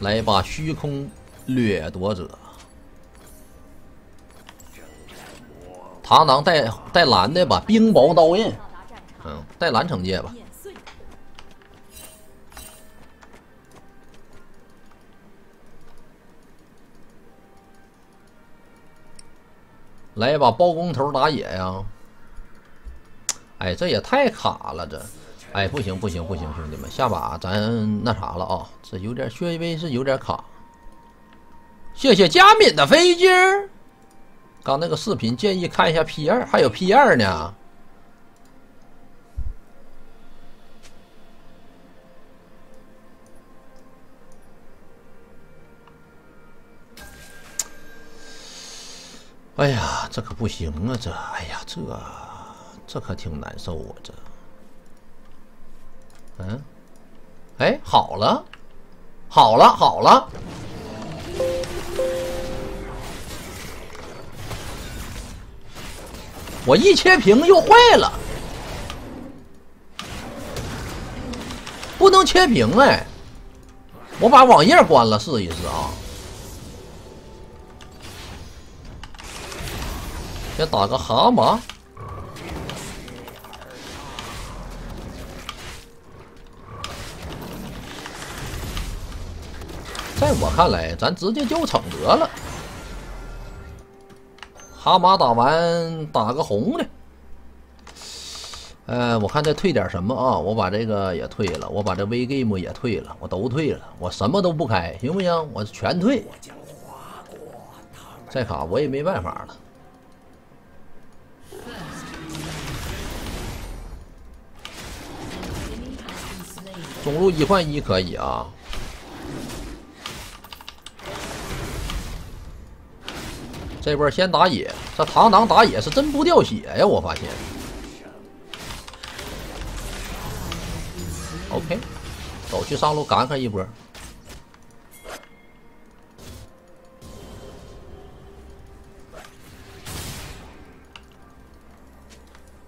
来一把虚空掠夺者。螳螂带带蓝的吧，冰雹刀刃，嗯，带蓝惩戒吧。来一把包工头打野呀！哎，这也太卡了，这，哎，不行不行不行，兄弟们，下把咱那啥了啊，这有点略微是有点卡。谢谢佳敏的飞机。刚那个视频建议看一下 P 二，还有 P 二呢。哎呀，这可不行啊！这，哎呀，这，这可挺难受啊！这，嗯，哎，好了，好了，好了，我一切屏又坏了，不能切屏哎！我把网页关了，试一试啊。先打个蛤蟆，看来，咱直接就惩得了。蛤蟆打完，打个红的。呃，我看再退点什么啊？我把这个也退了，我把这 V Game 也退了，我都退了，我什么都不开，行不行？我全退。再卡我也没办法了。中路一换一可以啊，这波先打野，这螳螂打野是真不掉血呀！我发现。OK，走去上路赶他一波，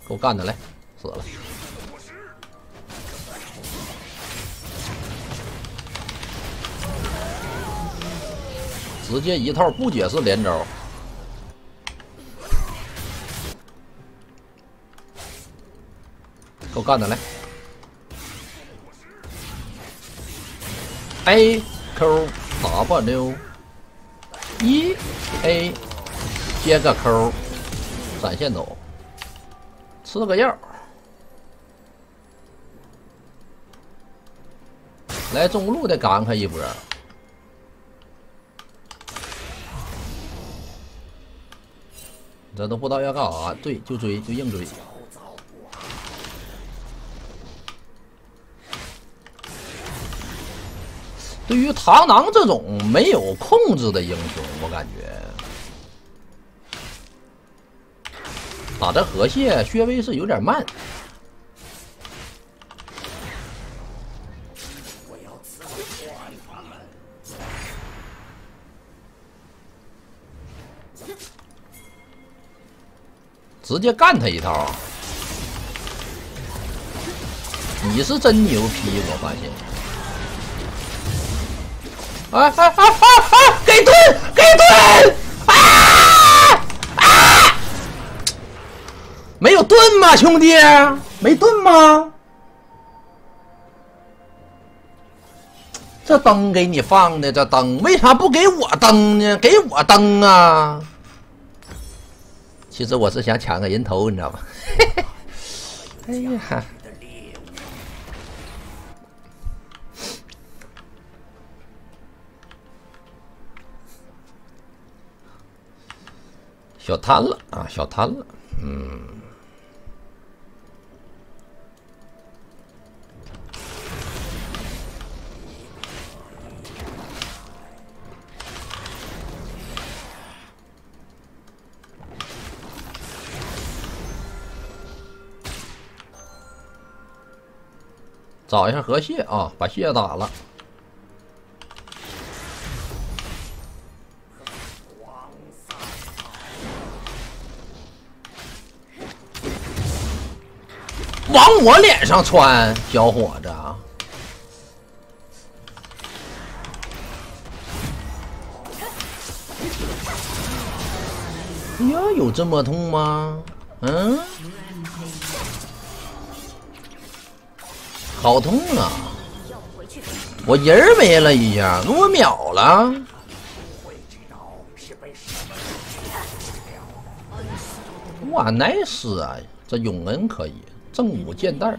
给我干的来，死了。直接一套不解释连招，干的来！A Q W 一 A 接个 Q，闪现走，吃个药，来中路的赶他一波。这都不知道要干啥，对，就追，就硬追。对于螳螂这种没有控制的英雄，我感觉打这河蟹薛微是有点慢。直接干他一套！你是真牛批，我发现。啊啊啊啊啊！给盾，给盾！啊啊！没有盾吗，兄弟？没盾吗？这灯给你放的，这灯为啥不给我灯呢？给我灯啊！其实我是想抢个人头，你知道吗？哎呀，小贪了啊，小贪了，嗯。找一下河蟹啊，把蟹打了。往我脸上穿，小伙子。哎呀，有这么痛吗？嗯，好痛啊！我人儿没了一下，我秒了。哇，nice 啊！这永恩可以，正午见袋儿。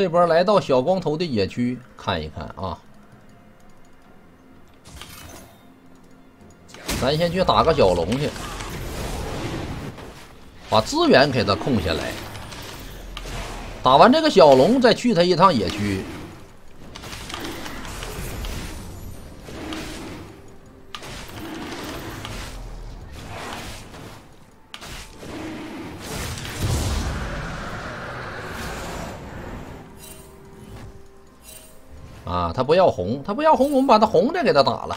这波来到小光头的野区看一看啊，咱先去打个小龙去，把资源给他控下来。打完这个小龙，再去他一趟野区。他不要红，他不要红，我们把他红的给他打了。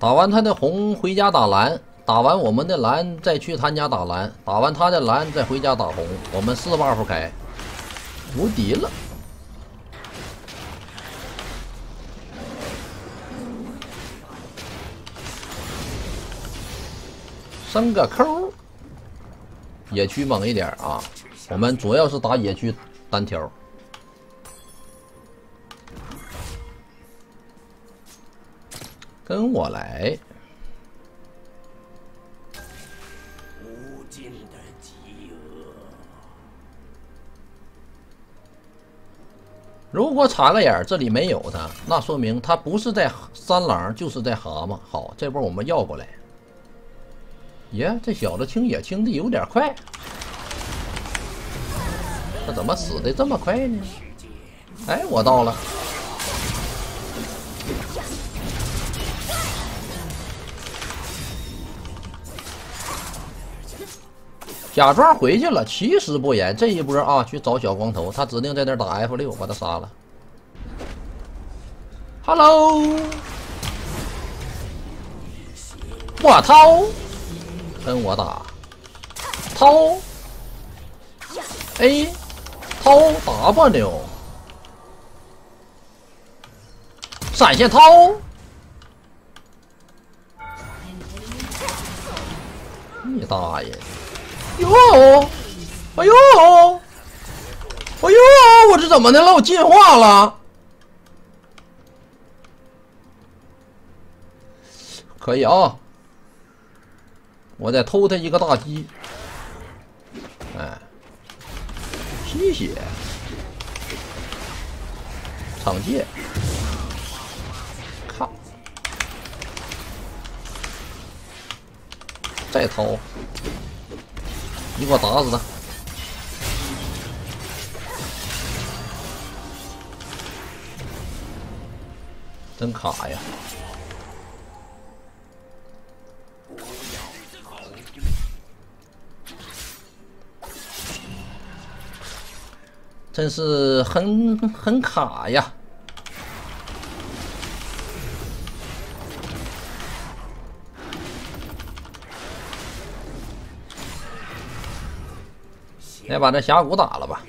打完他的红，回家打蓝；打完我们的蓝，再去他家打蓝；打完他的蓝，再回家打红。我们四 buff 开，无敌了。升个扣，野区猛一点啊！我们主要是打野区单挑，跟我来。无尽的饥饿。如果插个眼，这里没有他，那说明他不是在三狼，就是在蛤蟆。好，这波我们要过来。耶，这小子清野清的有点快，他怎么死的这么快呢？哎，我到了，假装回去了，其实不言。这一波啊，去找小光头，他指定在那打 F 六，把他杀了。Hello，我操！跟我打，掏，A，掏 W，闪现掏，你大爷！哟，哎呦，哎呦，我这怎么的了？我进化了，可以啊。我再偷他一个大鸡，哎，吸血，惩戒，靠，再掏，你给我打死他，真卡呀！真是很很卡呀！来把这峡谷打了吧。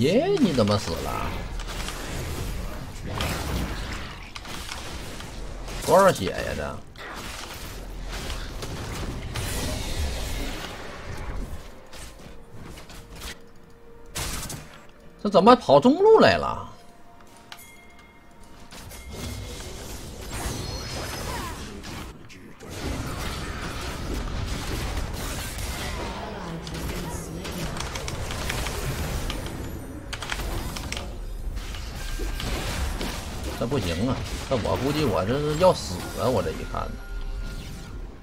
耶！你怎么死了？多少血呀？这这怎么跑中路来了？那！我估计我这是要死啊！我这一看，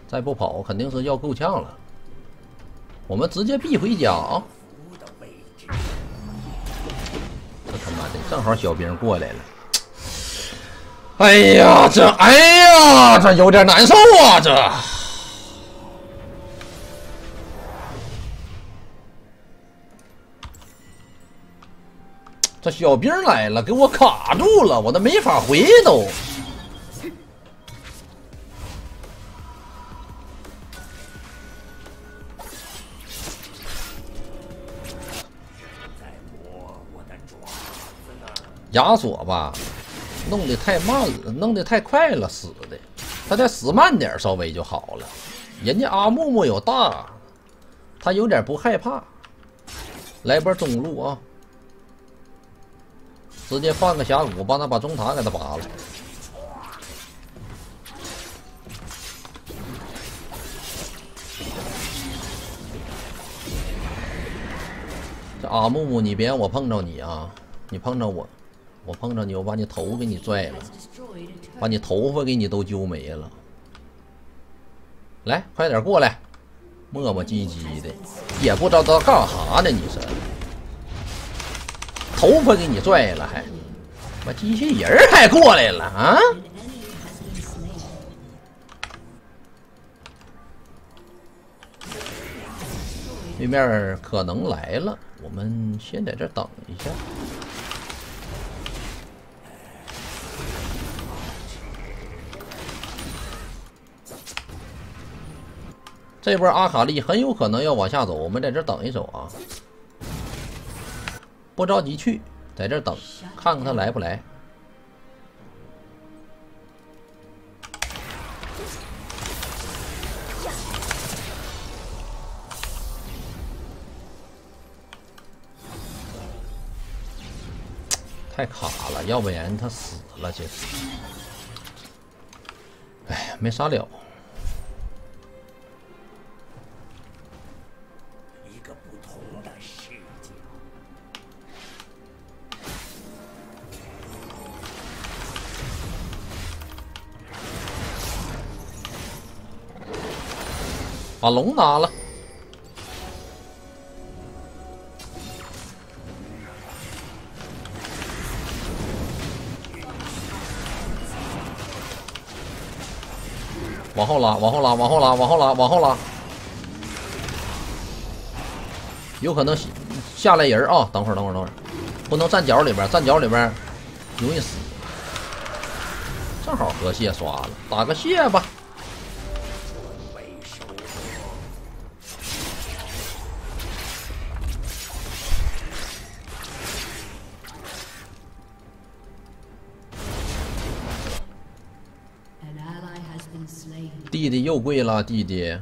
再不跑肯定是要够呛了。我们直接必回家啊！这他妈的正好小兵过来了。哎呀，这哎呀，这有点难受啊！这。小兵来了，给我卡住了，我都没法回都。亚索吧，弄得太慢了，弄得太快了，死的。他再死慢点，稍微就好了。人家阿木木有大，他有点不害怕。来波中路啊！直接放个峡谷，帮他把中塔给他拔了。这阿木木，你别让我碰着你啊！你碰着我，我碰着你，我把你头给你拽了，把你头发给你都揪没了。来，快点过来，磨磨唧唧的，也不知道他干啥呢，你说？头发给你拽了，还，我机器人还过来了啊！对面可能来了，我们先在这等一下。这波阿卡丽很有可能要往下走，我们在这等一手啊。不着急去，在这等，看看他来不来。太卡了，要不然他死了。这，哎，没杀了。把龙拿了，往后拉，往后拉，往后拉，往后拉，往后拉，有可能下来人啊！等会儿，等会儿，等会儿，不能站角里边，站角里边容易死。正好河蟹刷了，打个蟹吧。弟弟又跪了，弟弟，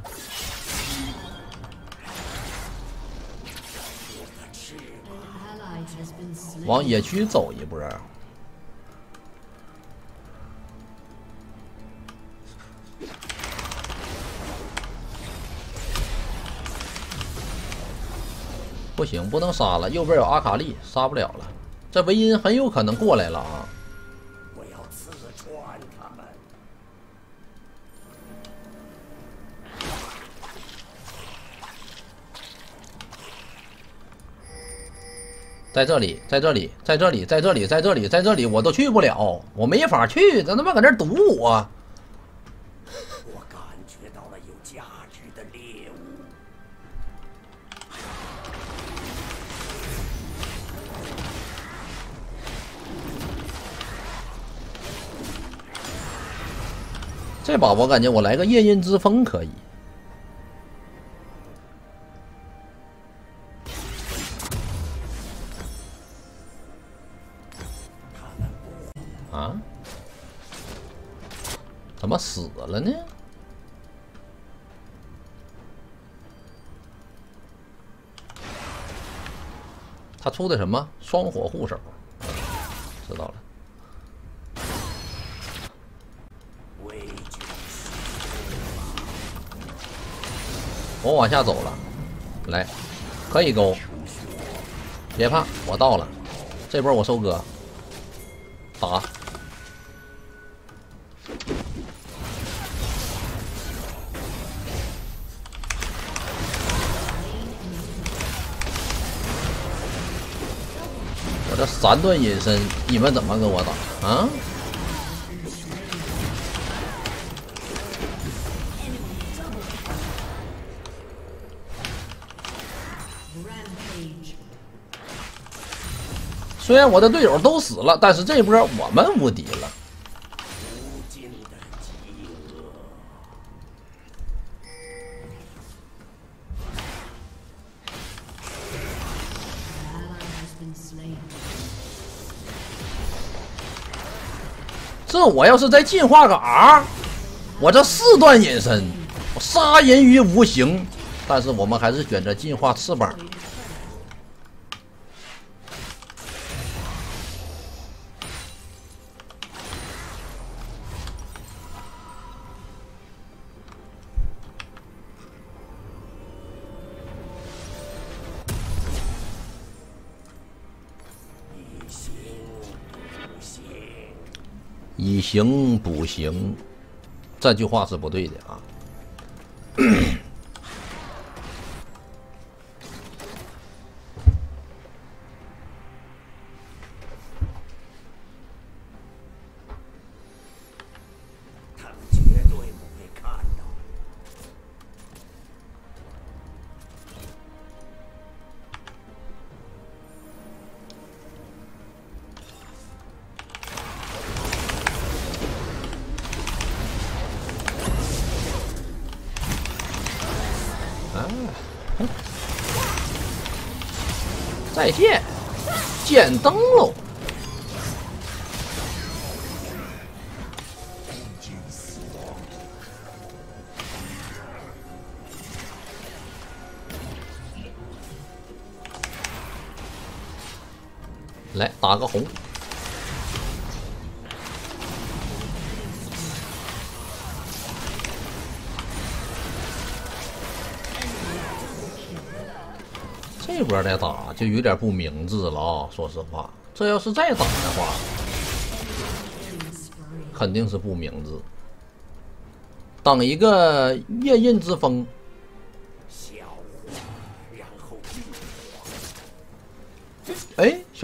往野区走一波。不行，不能杀了，右边有阿卡丽，杀不了了。这维因很有可能过来了啊。我要刺穿他们在这里，在这里，在这里，在这里，在这里，在这里，我都去不了，我没法去，他他妈搁那堵我。我感觉到了有价值的猎物。这把我感觉我来个夜刃之风可以。么死了呢？他出的什么双火护手？知道了。我往下走了，来，可以勾，别怕，我到了，这波我收割，打。三段隐身，你们怎么跟我打啊？虽然我的队友都死了，但是这波我们无敌。我要是再进化个 R，我这四段隐身，我杀人于无形。但是我们还是选择进化翅膀。以形补形，这句话是不对的啊！来打个红。这波再打就有点不明智了啊！说实话，这要是再打的话，肯定是不明智。等一个月印之风，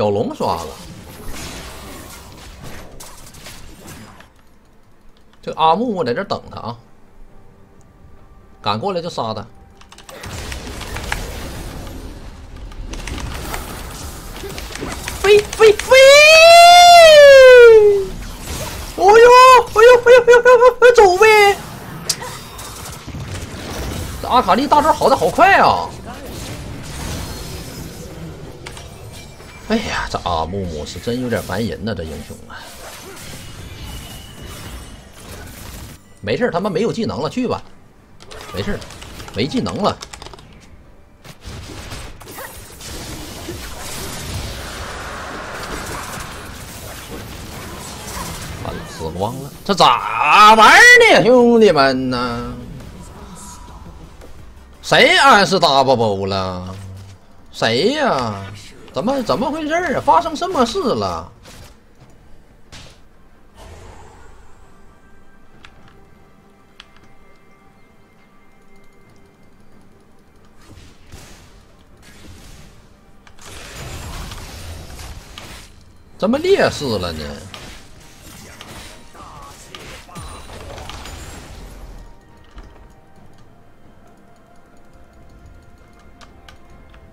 小龙刷了，这阿木木在这等他啊，赶过来就杀他。飞飞飞！哦呦，哎呦，哎呦，哎呦，哎呦，走呗！这阿卡丽大招好的好快啊！哎呀，这阿木木是真有点烦人呐，这英雄啊！没事他妈没有技能了，去吧，没事没技能了。死光了，这咋玩呢，兄弟们呢？谁暗示 double 了？谁呀？怎么怎么回事啊？发生什么事了？怎么劣势了呢？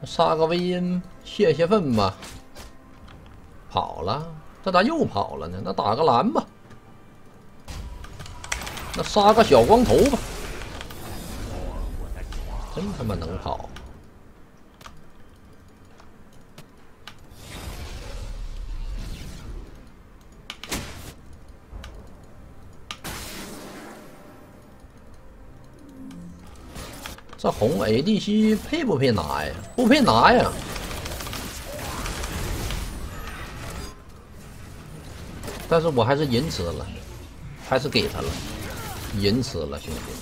杀个薇恩泄泄愤吧。跑了，这咋又跑了呢？那打个蓝吧。那杀个小光头吧。真他妈能跑！红 ADC 配不配拿呀？不配拿呀！但是我还是银吃了，还是给他了，银吃了，兄弟们，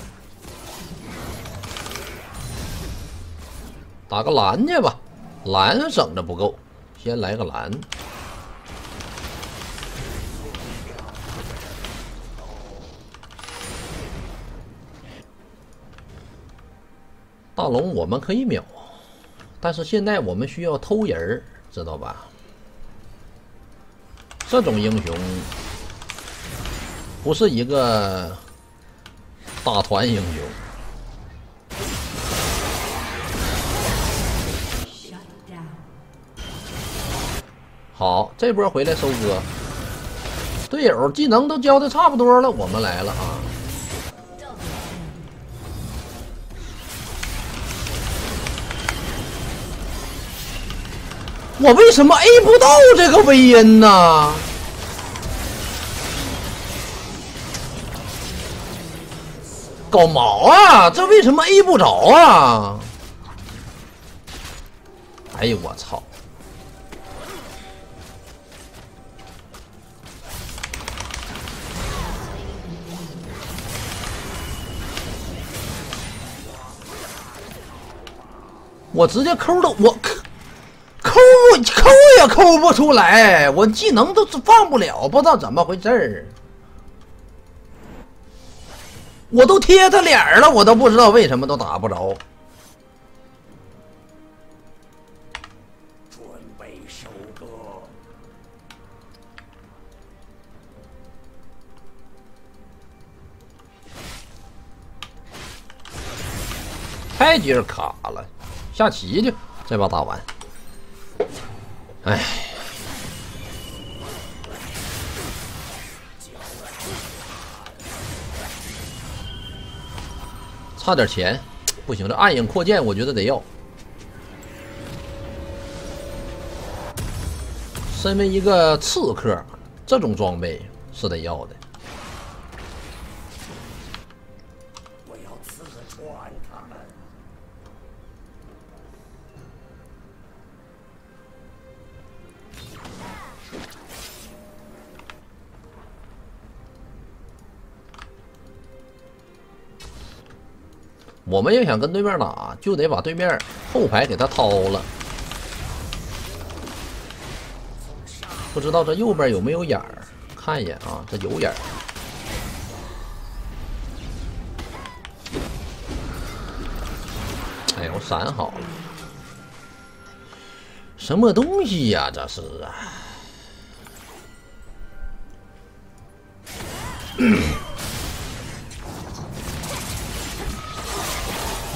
打个蓝去吧，蓝省的不够，先来个蓝。大龙我们可以秒，但是现在我们需要偷人儿，知道吧？这种英雄不是一个大团英雄。好，这波回来收割，队友技能都教的差不多了，我们来了啊！我为什么 A 不到这个薇恩呢？搞毛啊！这为什么 A 不着啊？哎呦我操！我直接抠的我。抠抠也抠不出来，我技能都放不了，不知道怎么回事儿。我都贴他脸了，我都不知道为什么都打不着。准备收割。太鸡卡了，下棋去，这把打完。哎，差点钱，不行，这暗影扩建我觉得得要。身为一个刺客，这种装备是得要的。我们要想跟对面打，就得把对面后排给他掏了。不知道这右边有没有眼儿？看一眼啊，这有眼儿。哎呦，闪好了！什么东西呀？这是啊！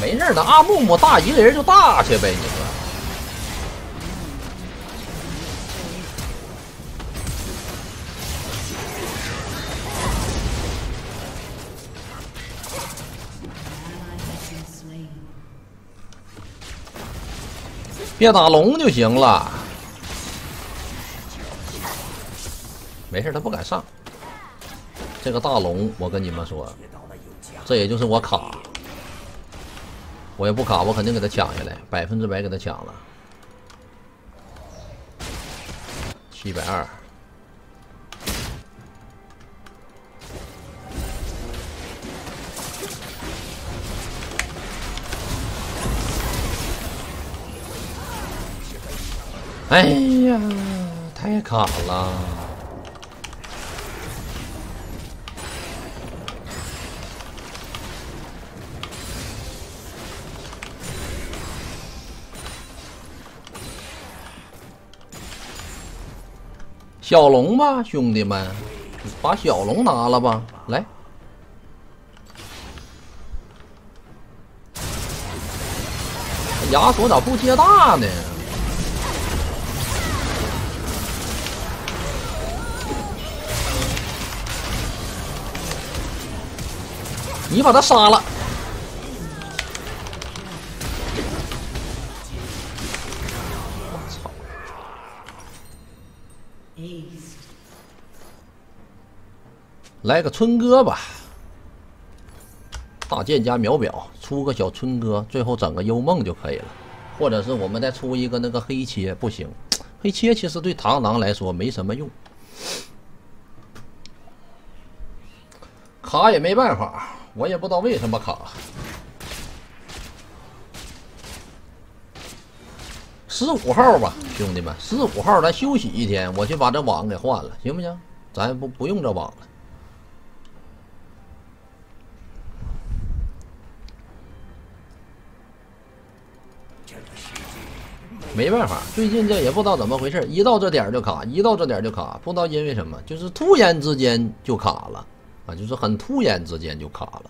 没事的，阿木木大一个人就大去呗，你说。别打龙就行了。没事，他不敢上。这个大龙，我跟你们说，这也就是我卡。我也不卡，我肯定给他抢下来，百分之百给他抢了。七百二。哎呀，太卡了。小龙吧，兄弟们，把小龙拿了吧，来。亚索咋不接大呢？你把他杀了。来个春哥吧，大剑加秒表，出个小春哥，最后整个幽梦就可以了。或者是我们再出一个那个黑切，不行，黑切其实对螳螂来说没什么用，卡也没办法，我也不知道为什么卡。十五号吧，兄弟们，十五号咱休息一天，我去把这网给换了，行不行？咱不不用这网了。没办法，最近这也不知道怎么回事，一到这点儿就卡，一到这点儿就卡，不知道因为什么，就是突然之间就卡了啊，就是很突然之间就卡了。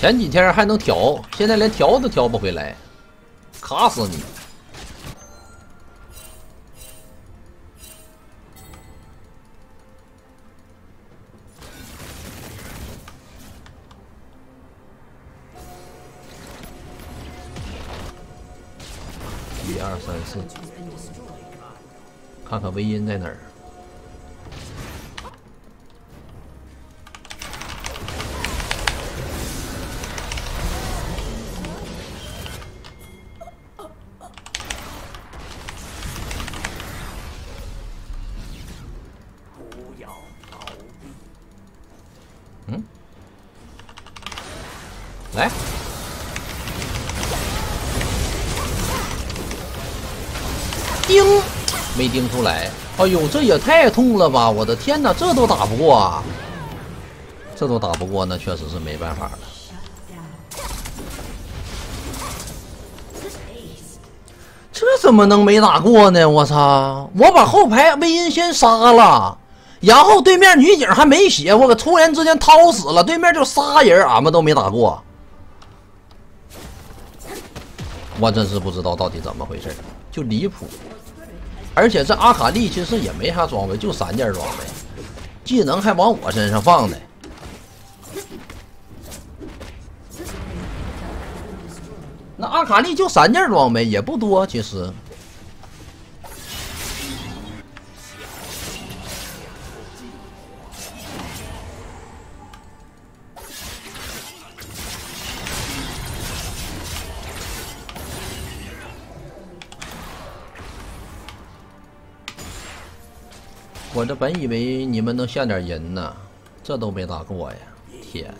前几天还能调，现在连调都调不回来，卡死你！一二三四，看看微音在哪儿。哎呦，这也太痛了吧！我的天哪，这都打不过啊！这都打不过，那确实是没办法了。这怎么能没打过呢？我操！我把后排魏音先杀了，然后对面女警还没血，我可突然之间掏死了，对面就仨人，俺们都没打过。我真是不知道到底怎么回事，就离谱。而且这阿卡丽其实也没啥装备，就三件装备，技能还往我身上放呢。那阿卡丽就三件装备，也不多，其实。我这本以为你们能下点人呢，这都没打过呀！天。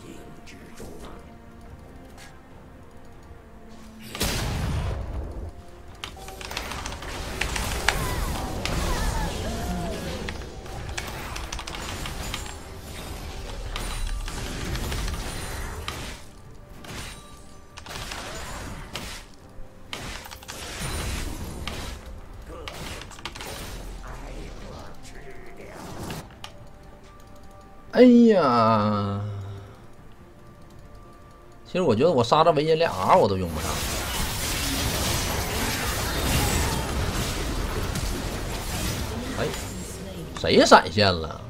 哎呀，其实我觉得我杀这文音连 R 我都用不上。哎，谁闪现了？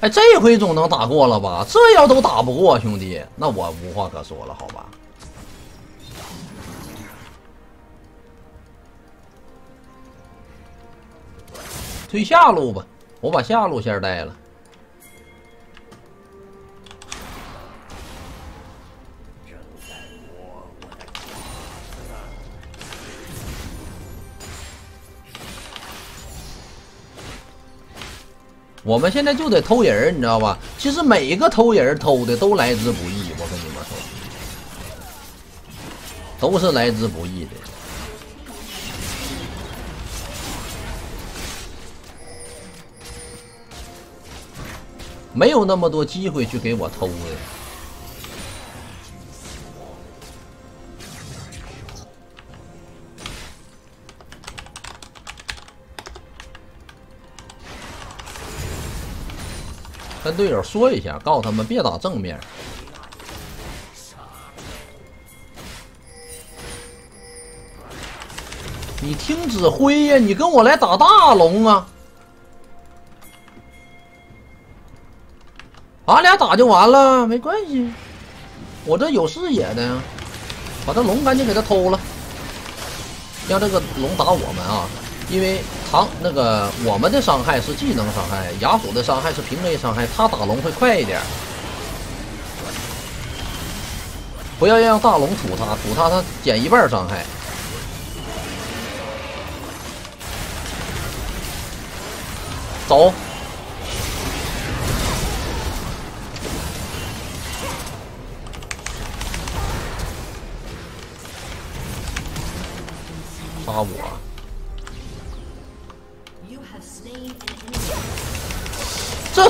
哎，这回总能打过了吧？这要都打不过，兄弟，那我无话可说了，好吧？推下路吧，我把下路先带了。我们现在就得偷人，你知道吧？其实每一个偷人偷的都来之不易，我跟你们说，都是来之不易的。没有那么多机会去给我偷的。队友说一下，告诉他们别打正面。你听指挥呀！你跟我来打大龙啊！俺俩打就完了，没关系。我这有视野的，把这龙赶紧给他偷了，让这个龙打我们啊！因为唐那个我们的伤害是技能伤害，亚索的伤害是平 A 伤害，他打龙会快一点。不要让大龙吐他，吐他他减一半伤害。走。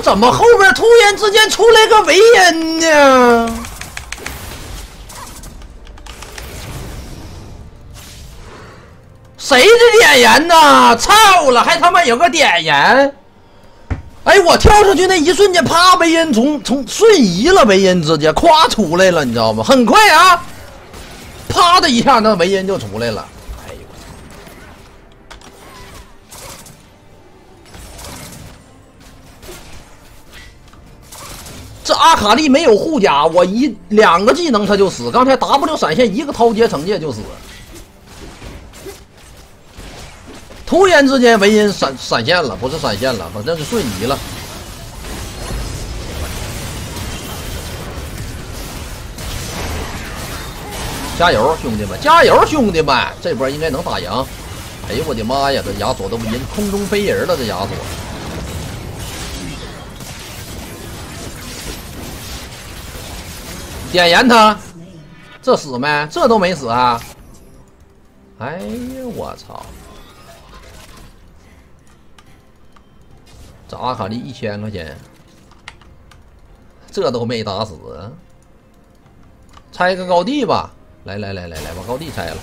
怎么后边突然之间出来个维恩呢？谁的点燃呢？操了，还他妈有个点燃！哎，我跳出去那一瞬间，啪，维恩从从瞬移了，维恩直接咵出来了，你知道吗？很快啊，啪的一下，那维恩就出来了。这阿卡丽没有护甲，我一两个技能他就死。刚才 W 闪现一个掏接惩戒就死。突然之间，维恩闪闪现了，不是闪现了，反正是瞬移了。加油，兄弟们！加油，兄弟们！这波应该能打赢。哎呦我的妈呀，这亚索都人空中飞人了，这亚索。点燃他，这死没？这都没死啊！哎呀，我操！这阿卡丽一千块钱，这都没打死，拆个高地吧！来来来来来，把高地拆了。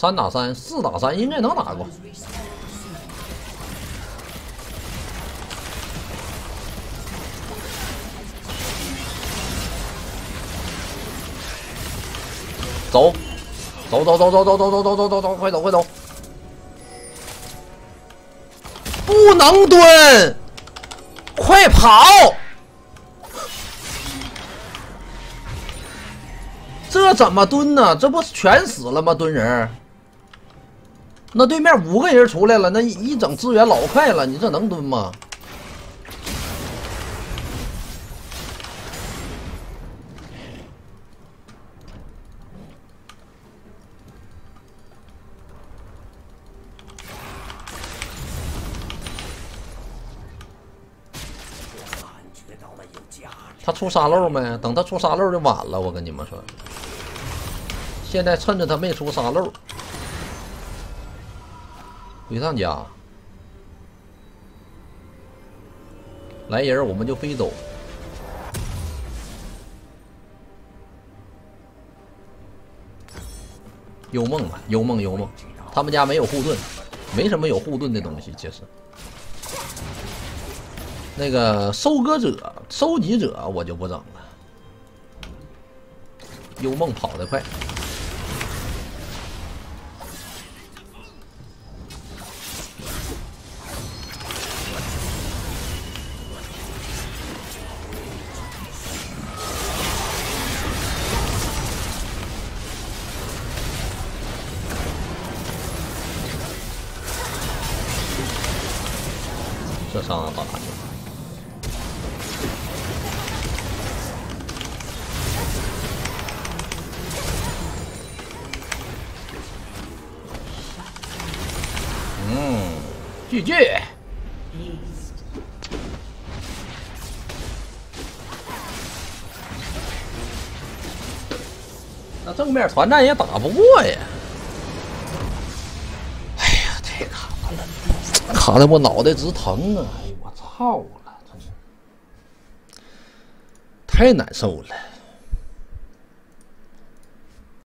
三打三，四打三，应该能打过。走，走走走走走走走走走走走，快走快走！不能蹲，快跑！这怎么蹲呢？这不全死了吗？蹲人？那对面五个人出来了，那一整资源老快了，你这能蹲吗？他出沙漏没？等他出沙漏就晚了，我跟你们说。现在趁着他没出沙漏，回上家，来人我们就飞走。幽梦吧，幽梦幽梦，他们家没有护盾，没什么有护盾的东西，其实。那个收割者、收集者，我就不整了。幽梦跑得快，面团战也打不过呀！哎呀，太卡了，卡的我脑袋直疼啊！哎呦，我操了，太难受了。